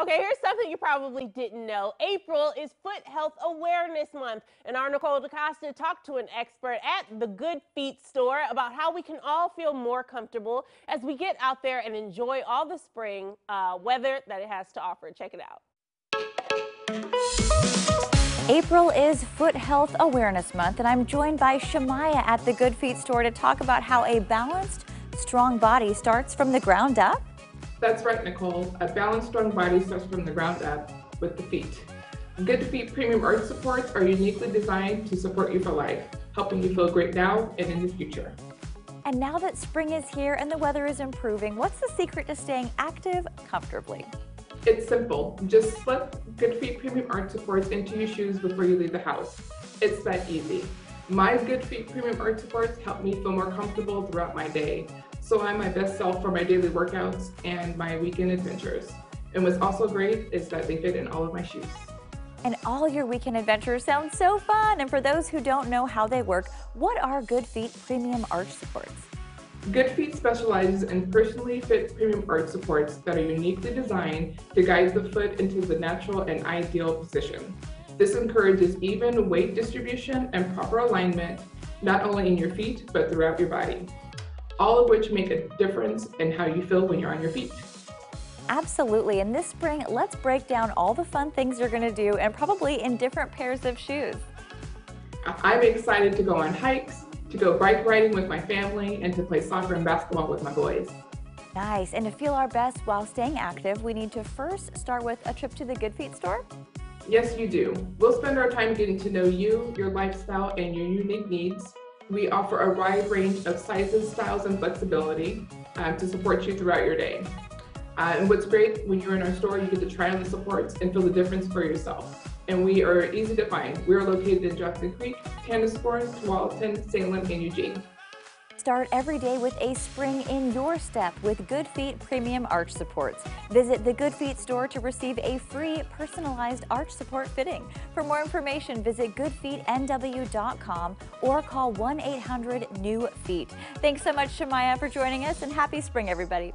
Okay, here's something you probably didn't know. April is Foot Health Awareness Month, and our Nicole DeCosta talked to an expert at the Good Feet store about how we can all feel more comfortable as we get out there and enjoy all the spring uh, weather that it has to offer. Check it out. April is Foot Health Awareness Month, and I'm joined by Shemiah at the Good Feet store to talk about how a balanced, strong body starts from the ground up. That's right, Nicole. A balanced, strong body starts from the ground up with the feet. Good Feet Premium Arch Supports are uniquely designed to support you for life, helping you feel great now and in the future. And now that spring is here and the weather is improving, what's the secret to staying active comfortably? It's simple. Just slip Good Feet Premium Arch Supports into your shoes before you leave the house. It's that easy. My Good Feet Premium Arch Supports help me feel more comfortable throughout my day so I'm my best self for my daily workouts and my weekend adventures. And what's also great is that they fit in all of my shoes. And all your weekend adventures sound so fun. And for those who don't know how they work, what are Good Feet Premium Arch Supports? Good Feet specializes in personally fit premium arch supports that are uniquely designed to guide the foot into the natural and ideal position. This encourages even weight distribution and proper alignment, not only in your feet, but throughout your body all of which make a difference in how you feel when you're on your feet. Absolutely. And this spring, let's break down all the fun things you're going to do and probably in different pairs of shoes. I'm excited to go on hikes, to go bike riding with my family, and to play soccer and basketball with my boys. Nice. And to feel our best while staying active, we need to first start with a trip to the Good Feet store. Yes, you do. We'll spend our time getting to know you, your lifestyle, and your unique needs. We offer a wide range of sizes, styles, and flexibility um, to support you throughout your day. Uh, and what's great when you're in our store, you get to try on the supports and feel the difference for yourself. And we are easy to find. We are located in Jackson Creek, Tanasbourne, Tualatin, Salem, and Eugene. Start every day with a spring in your step with Good Feet Premium Arch Supports. Visit the Good Feet store to receive a free personalized arch support fitting. For more information, visit goodfeetnw.com or call 1-800-NEW-FEET. Thanks so much, Shemiah, for joining us, and happy spring, everybody.